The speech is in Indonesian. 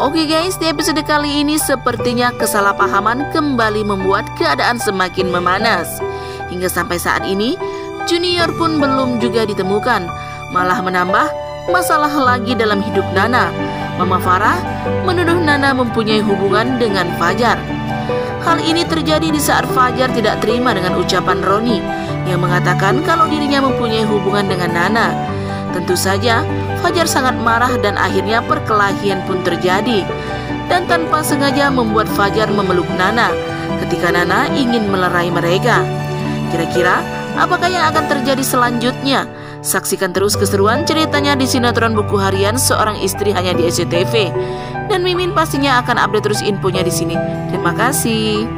Oke guys, di episode kali ini sepertinya kesalahpahaman kembali membuat keadaan semakin memanas. Hingga sampai saat ini, Junior pun belum juga ditemukan, malah menambah masalah lagi dalam hidup Nana. Mama Farah menuduh Nana mempunyai hubungan dengan Fajar. Hal ini terjadi di saat Fajar tidak terima dengan ucapan Roni yang mengatakan kalau dirinya mempunyai hubungan dengan Nana. Tentu saja, Fajar sangat marah dan akhirnya perkelahian pun terjadi. Dan tanpa sengaja membuat Fajar memeluk Nana ketika Nana ingin melerai mereka. Kira-kira apakah yang akan terjadi selanjutnya? Saksikan terus keseruan ceritanya di sinetron buku harian seorang istri hanya di SCTV. Dan Mimin pastinya akan update terus infonya di sini. Terima kasih.